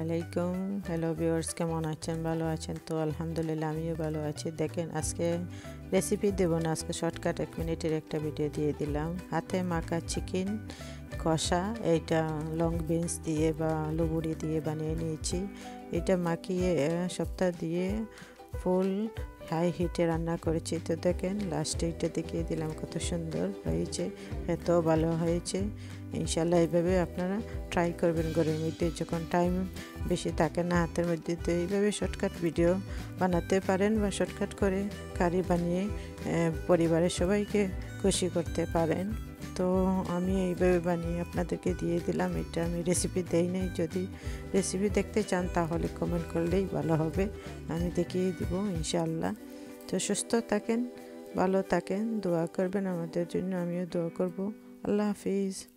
আলাইকুম। Hello viewers কেমন আছেন? ভালো আছেন? তো আলহামদুলিল্লাহ, আমিও ভালো আছি। দেখেন, আজকে রেসিপি দেব না, আজকে শর্টকাট এক মিনিটের একটা ভিডিও দিয়ে দিলাম। হাতে মাখা চিকেন কষা, এইটা লং বিনস দিয়ে বা লুবুড়ি দিয়ে বানিয়ে নিয়েছি। এটা মাখিয়ে সপ্তাহ দিয়ে ফুল হাই হিটে রান্না করেছি। তো দেখেন লাস্টে এটা দেখিয়ে দিলাম কত সুন্দর হয়েছে, এত ভালো হয়েছে। ইনশাল্লাহ এইভাবে আপনারা ট্রাই করবেন ঘরের মধ্যে। যখন টাইম বেশি থাকে না হাতের মধ্যে, তো এইভাবে শর্টকাট ভিডিও বানাতে পারেন বা শর্টকাট করে কারি বানিয়ে পরিবারের সবাইকে খুশি করতে পারেন। তো আমি এইভাবে বানিয়ে আপনাদেরকে দিয়ে দিলাম। এটা আমি রেসিপি দেই নাই। যদি রেসিপি দেখতে চান তাহলে কমেন্ট করলেই ভালো হবে। আমি দেখিয়ে দিব ইনশাল্লাহ তো সুস্থ থাকেন, ভালো থাকেন, দোয়া করবেন আমাদের জন্য। আমিও দোয়া করব। আল্লাহ হাফিজ।